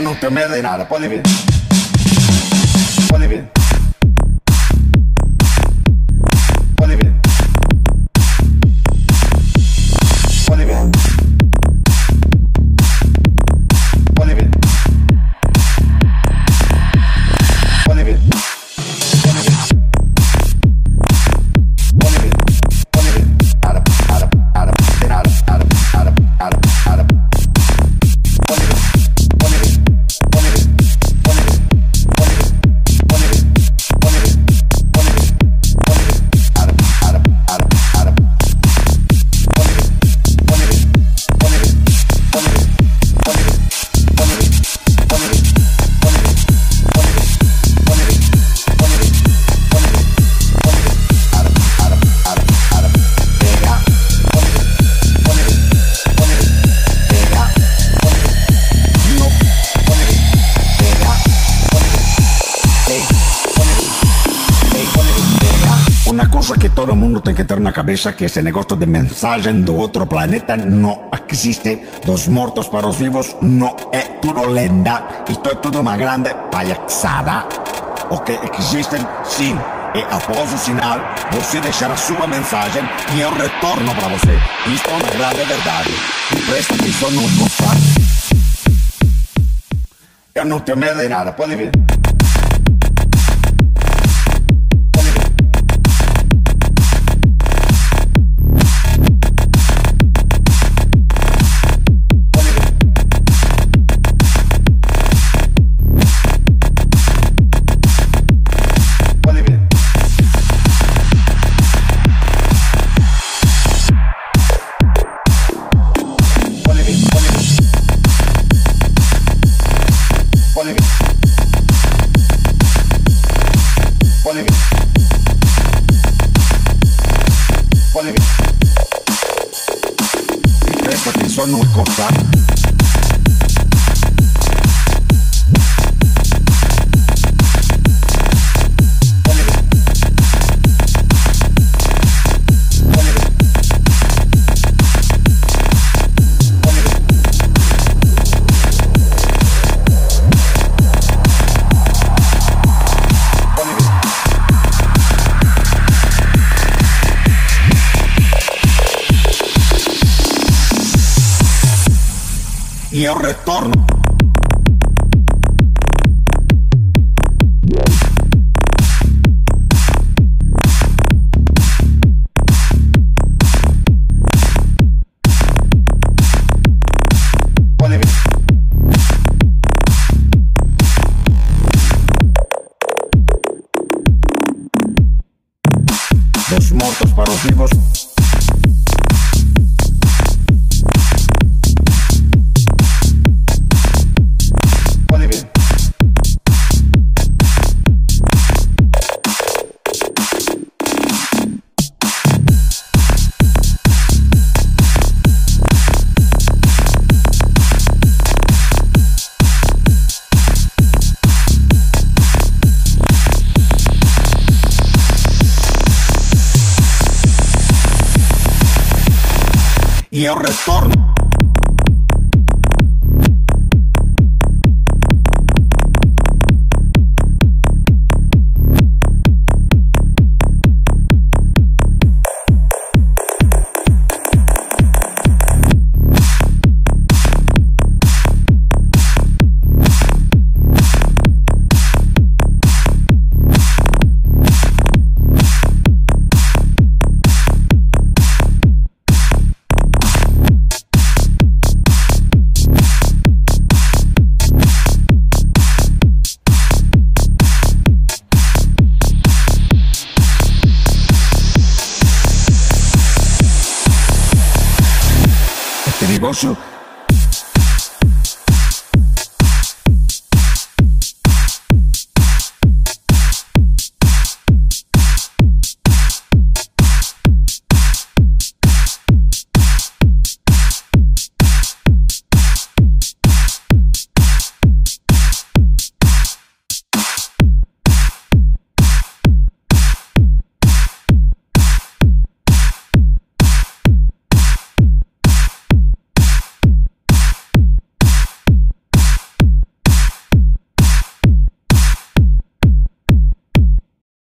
não tem medo de nada, pode ver. Una cosa que todo el mundo tiene que tener en la cabeza que ese negocio de mensaje de otro planeta no existe. Dos muertos para los vivos no es tudo lenda. Esto es tudo una grande palhaçada. O que existem sim. E após o sinal, você deixará sua mensagem e eu retorno para você. Isto é uma grande verdade. E presta atenção no mostrar. Eu não tenho medo de nada, pode ver. no encontrar. y el retorno. Los muertos para los vivos. y yo retorno. Bosu